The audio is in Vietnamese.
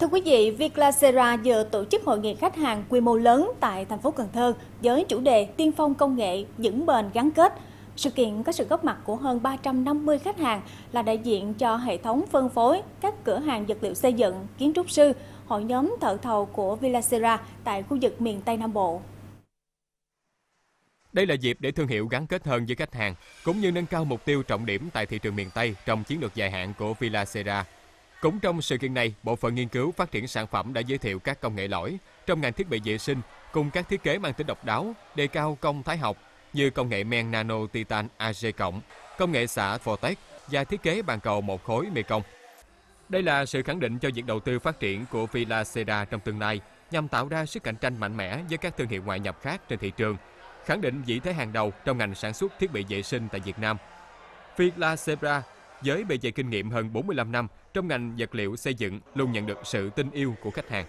Thưa quý vị, Vietclasera vừa tổ chức hội nghị khách hàng quy mô lớn tại thành phố Cần Thơ với chủ đề Tiên phong công nghệ, vững bền gắn kết. Sự kiện có sự góp mặt của hơn 350 khách hàng là đại diện cho hệ thống phân phối, các cửa hàng vật liệu xây dựng, kiến trúc sư, hội nhóm thợ thầu của Villacera tại khu vực miền Tây Nam Bộ. Đây là dịp để thương hiệu gắn kết hơn với khách hàng, cũng như nâng cao mục tiêu trọng điểm tại thị trường miền Tây trong chiến lược dài hạn của Villacera. Cũng trong sự kiện này, Bộ phận Nghiên cứu Phát triển Sản phẩm đã giới thiệu các công nghệ lõi trong ngành thiết bị vệ sinh cùng các thiết kế mang tính độc đáo, đề cao công thái học như công nghệ men nano titan AG+, công nghệ xả Vortex và thiết kế bàn cầu một khối Mekong. Đây là sự khẳng định cho việc đầu tư phát triển của Villa Seda trong tương lai nhằm tạo ra sức cạnh tranh mạnh mẽ với các thương hiệu ngoại nhập khác trên thị trường, khẳng định vị thế hàng đầu trong ngành sản xuất thiết bị vệ sinh tại Việt Nam. Villacera với bề dày kinh nghiệm hơn 45 năm trong ngành vật liệu xây dựng luôn nhận được sự tin yêu của khách hàng.